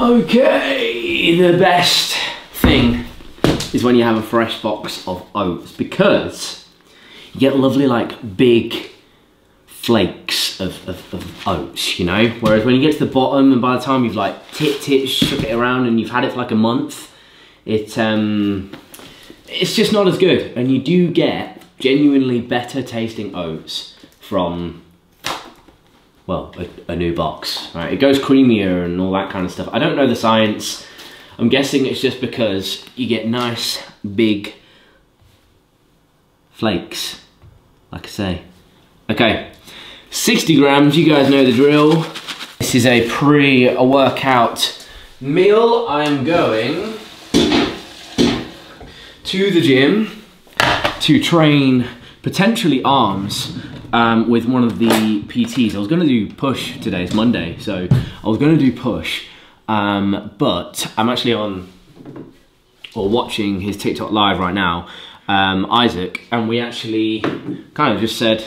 Okay, the best thing is when you have a fresh box of oats because you get lovely like big flakes of, of, of, oats, you know? Whereas when you get to the bottom and by the time you've like tipped it, shook it around and you've had it for like a month, it um, it's just not as good. And you do get genuinely better tasting oats from, well, a, a new box, right? It goes creamier and all that kind of stuff. I don't know the science. I'm guessing it's just because you get nice big flakes, like I say. Okay, 60 grams, you guys know the drill. This is a pre-workout meal. I'm going to the gym to train potentially arms um, with one of the PTs. I was gonna do push today, it's Monday, so I was gonna do push, um, but I'm actually on, or watching his TikTok live right now, um, Isaac, and we actually kind of just said,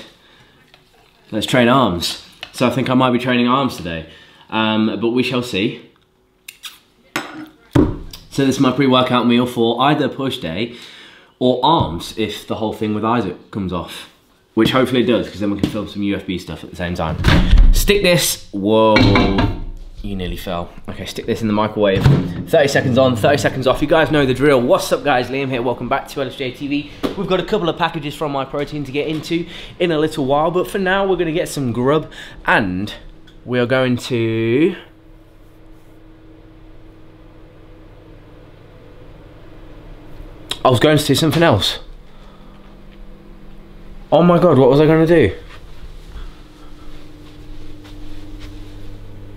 let's train arms. So I think I might be training arms today, um, but we shall see. So this is my pre-workout meal for either push day or arms if the whole thing with Isaac comes off. Which hopefully it does, because then we can film some UFB stuff at the same time. Stick this, whoa, you nearly fell. Okay, stick this in the microwave. 30 seconds on, 30 seconds off. You guys know the drill. What's up guys, Liam here, welcome back to LSJ TV. We've got a couple of packages from MyProtein to get into in a little while, but for now we're gonna get some grub and we are going to I was going to do something else. Oh my god, what was I going to do?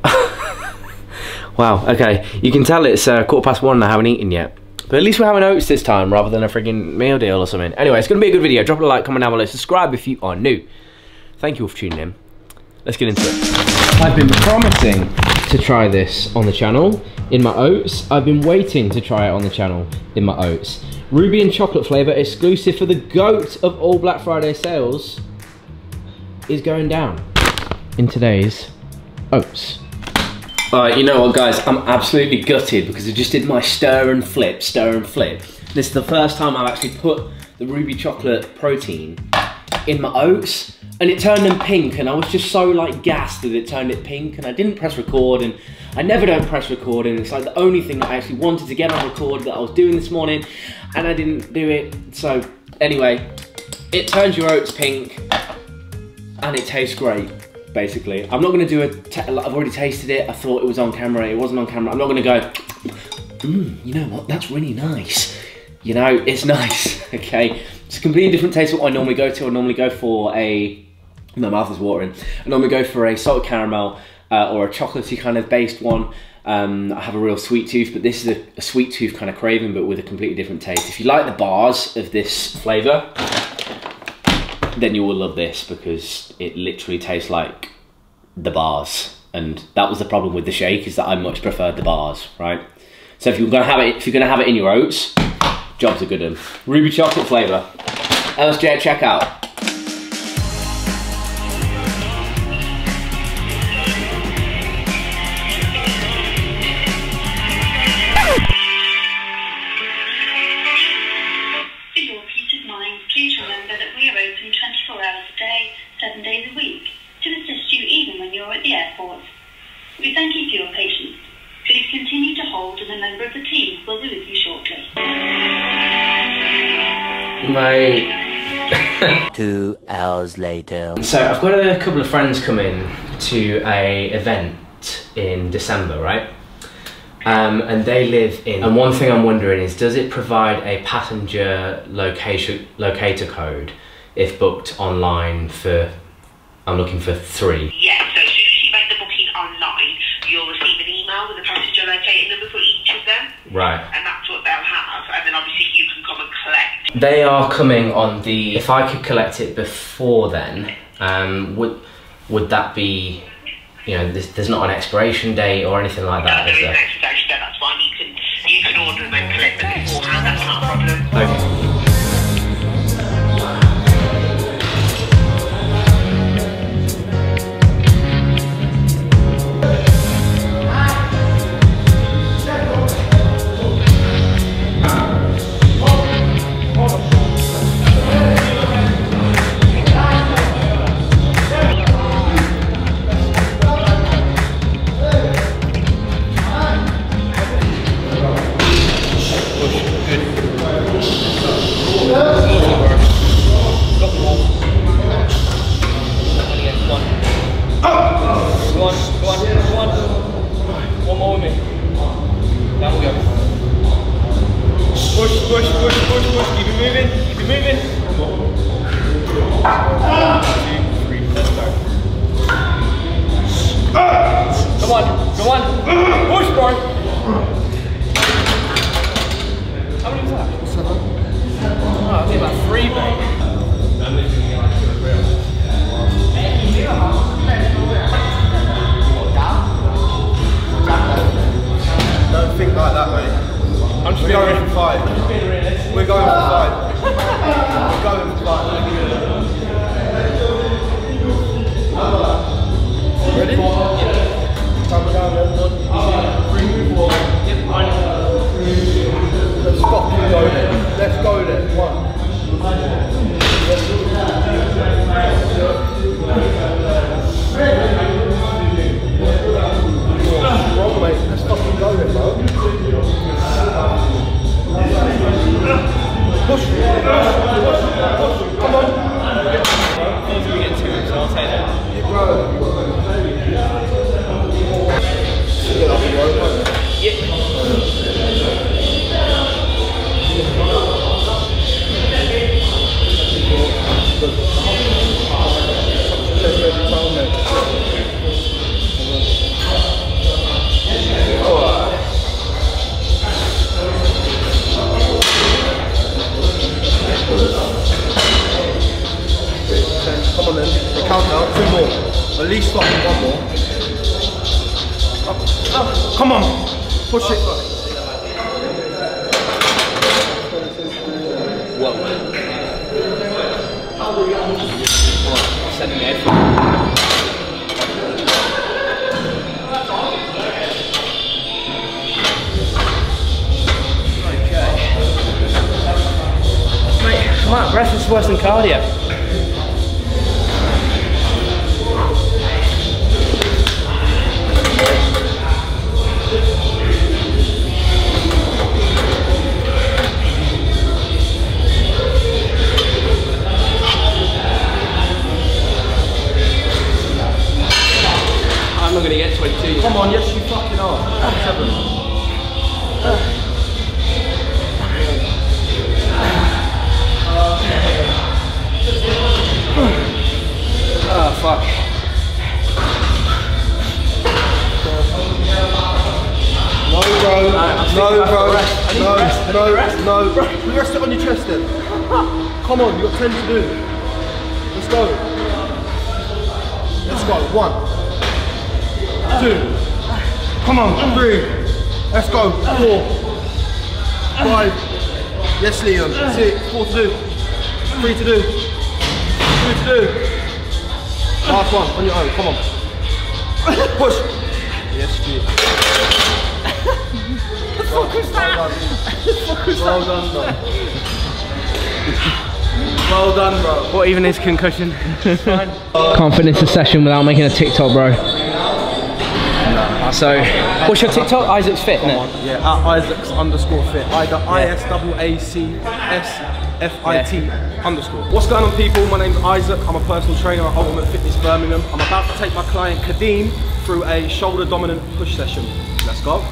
wow, okay. You can tell it's uh, quarter past one and I haven't eaten yet. But at least we're having oats this time rather than a frigging meal deal or something. Anyway, it's to be a good video. Drop a like, comment down below, subscribe if you are new. Thank you all for tuning in. Let's get into it. I've been promising to try this on the channel in my oats. I've been waiting to try it on the channel in my oats. Ruby and chocolate flavour exclusive for the GOAT of all Black Friday sales is going down in today's oats. Alright, you know what guys, I'm absolutely gutted because I just did my stir and flip, stir and flip. This is the first time I've actually put the Ruby chocolate protein in my oats and it turned them pink and I was just so like gassed that it turned it pink and I didn't press record and I never don't press record and it's like the only thing that I actually wanted to get on record that I was doing this morning and I didn't do it. So anyway, it turns your oats pink and it tastes great basically. I'm not gonna do a, I've already tasted it. I thought it was on camera, it wasn't on camera. I'm not gonna go, mm, you know what, that's really nice. You know, it's nice, okay? It's a completely different taste what I normally go to. I normally go for a, my mouth is watering. And I normally go for a salted caramel uh, or a chocolatey kind of based one. Um, I have a real sweet tooth, but this is a, a, sweet tooth kind of craving, but with a completely different taste. If you like the bars of this flavor, then you will love this because it literally tastes like the bars. And that was the problem with the shake is that I much preferred the bars, right? So if you're gonna have it, if you're gonna have it in your oats, job's a good one. Ruby chocolate flavor. LSJ checkout. Two hours later. So I've got a couple of friends coming to a event in December, right? Um, and they live in. And one thing I'm wondering is, does it provide a passenger location locator code if booked online for? I'm looking for three. Yes. So as soon as you make the booking online, you'll receive an email with a passenger locator number for each of them. Right. And that's what they'll have. And then obviously you can come and collect. They are coming on the. If I could collect it before then, um, would would that be? You know, there's, there's not an expiration date or anything like that, no, is there? date. That's fine. You can you can order them and collect them beforehand. That's not a problem. Okay. We're going for five. We're going for five. At least fucking one more. Up, up. Come on. Push it. Whoa. Send. Mate, come on, rest is worse than cardio. Come on. Yes, you fucking are. Seven. Oh, fuck. No, bro. No, bro. No, no, no. Bro, you rest it on your chest then. Come on, you got 10 to do. Let's go. Let's go. One. Two. Come on. Three. Let's go. Four. Five. Yes, Liam. Six. Four to do. Three to do. Two to do. Last one. On your own. Come on. Push. Yes, G. Well done, bro. Well done, bro. What even is concussion? Can't finish a session without making a TikTok, bro. So, what's your TikTok? Isaac's Fit, innit? Yeah, at Isaacs underscore fit. Either I S A A C S F I T underscore. What's going on, people? My name's Isaac. I'm a personal trainer at Ultimate Fitness Birmingham. I'm about to take my client Kadeem through a shoulder dominant push session. Let's go.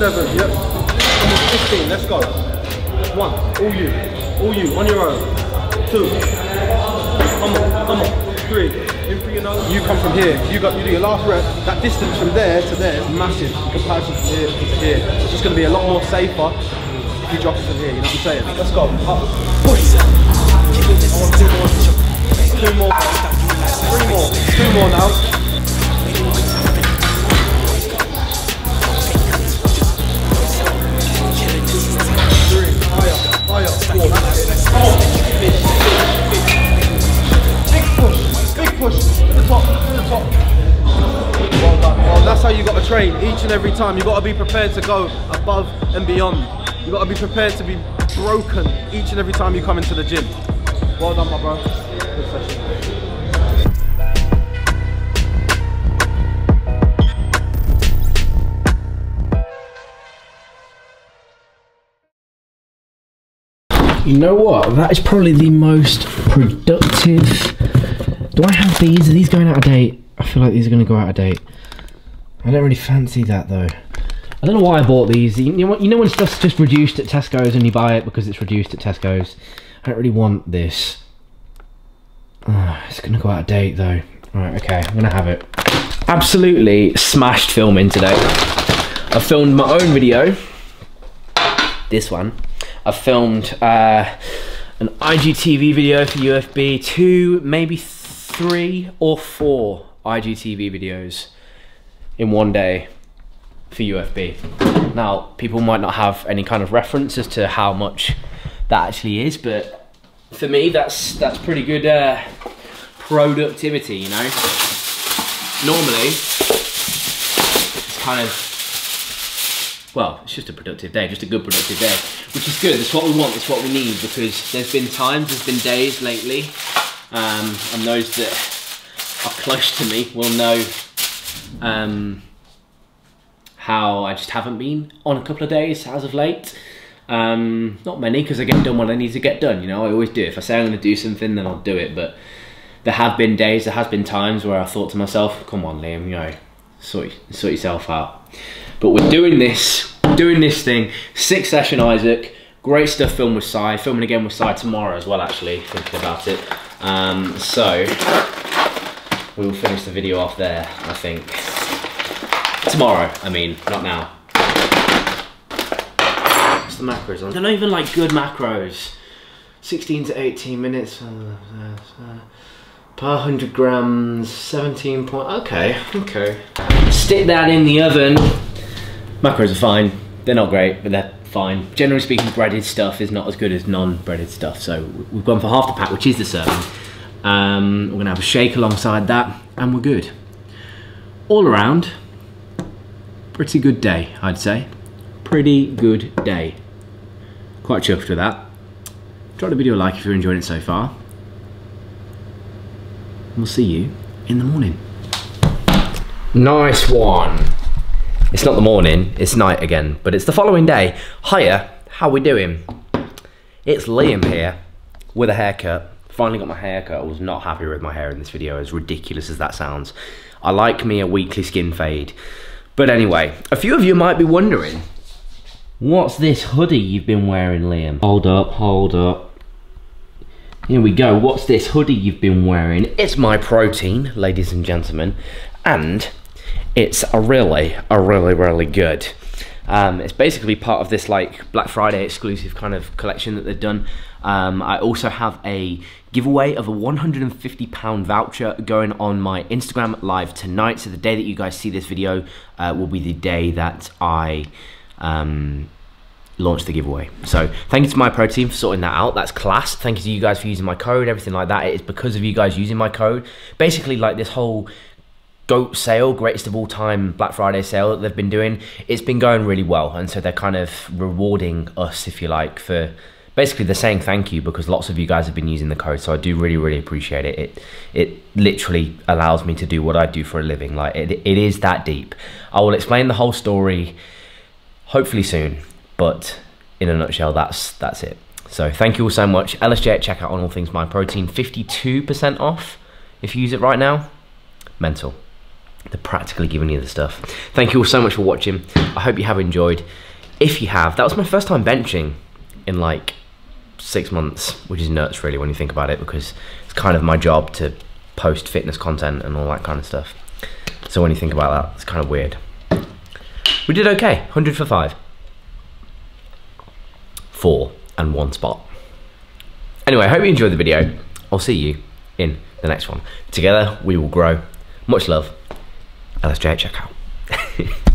Seven, yep. On, 15, let's go. One, all you, all you, on your own. Two. Come on, come on. Three. In through your nose. You come from here. You got you do your last rep. That distance from there to there is massive in comparison to here to here. It's just gonna be a lot more safer if you drop it from here, you know what I'm saying? Let's go. Up. Two more. Three more. Two more now. On. Big push. Big push. To the top. To the top. Well, that's how you got to train each and every time. You got to be prepared to go above and beyond. You got to be prepared to be broken each and every time you come into the gym. Well done, my bro. Good session. You know what? That is probably the most productive. Do I have these? Are these going out of date? I feel like these are going to go out of date. I don't really fancy that though. I don't know why I bought these. You know, you know when stuff's just reduced at Tesco's and you buy it because it's reduced at Tesco's. I don't really want this. Ah, it's going to go out of date though. Right, okay, I'm going to have it. Absolutely smashed filming today. I filmed my own video. This one. I filmed uh, an IGTV video for UFB, two, maybe three or four IGTV videos in one day for UFB. Now, people might not have any kind of reference as to how much that actually is, but for me, that's that's pretty good uh, productivity, you know. Normally, it's kind of well, it's just a productive day, just a good productive day, which is good. It's what we want. It's what we need because there's been times, there's been days lately, um, and those that are close to me will know um, how I just haven't been on a couple of days as of late. Um, not many because I get done what I need to get done. You know, I always do. If I say I'm going to do something, then I'll do it. But there have been days, there has been times where I thought to myself, "Come on, Liam, you know, sort sort yourself out." But we're doing this, doing this thing. Six session, Isaac. Great stuff. Film with Sai. Filming again with Sai tomorrow as well. Actually, thinking about it. Um, so we will finish the video off there. I think tomorrow. I mean, not now. What's the macros on? They're not even like good macros. 16 to 18 minutes uh, per 100 grams, 17 point. Okay, okay. Stick that in the oven. Macros are fine. They're not great, but they're fine. Generally speaking, breaded stuff is not as good as non-breaded stuff. So we've gone for half the pack, which is the serving. Um, we're gonna have a shake alongside that, and we're good. All around, pretty good day, I'd say. Pretty good day. Quite chuffed with that. Drop the video a like if you're enjoying it so far. We'll see you in the morning. Nice one. It's not the morning, it's night again, but it's the following day. Hiya, how we doing? It's Liam here with a haircut. Finally got my haircut. I was not happy with my hair in this video, as ridiculous as that sounds. I like me a weekly skin fade. But anyway, a few of you might be wondering, what's this hoodie you've been wearing, Liam? Hold up, hold up. Here we go. What's this hoodie you've been wearing? It's MyProtein, ladies and gentlemen, and it's a really, a really, really good. Um, it's basically part of this like Black Friday exclusive kind of collection that they've done. Um, I also have a giveaway of a 150 pound voucher going on my Instagram live tonight. So the day that you guys see this video uh, will be the day that I um, launch the giveaway. So thank you to MyProtein for sorting that out. That's class. Thank you to you guys for using my code, everything like that. It is because of you guys using my code. Basically, like this whole goat sale, greatest of all time Black Friday sale that they've been doing, it's been going really well. And so they're kind of rewarding us, if you like, for basically they're saying thank you because lots of you guys have been using the code. So I do really, really appreciate it. It it literally allows me to do what I do for a living. Like it, it is that deep. I will explain the whole story hopefully soon, but in a nutshell, that's that's it. So thank you all so much. LSJ at checkout on all things MyProtein, 52% off if you use it right now. Mental. They're practically giving you the stuff. Thank you all so much for watching. I hope you have enjoyed. If you have, that was my first time benching in like six months, which is nuts really when you think about it because it's kind of my job to post fitness content and all that kind of stuff. So when you think about that, it's kind of weird. We did okay, 100 for five. Four and one spot. Anyway, I hope you enjoyed the video. I'll see you in the next one. Together, we will grow. Much love. LSJ checkout.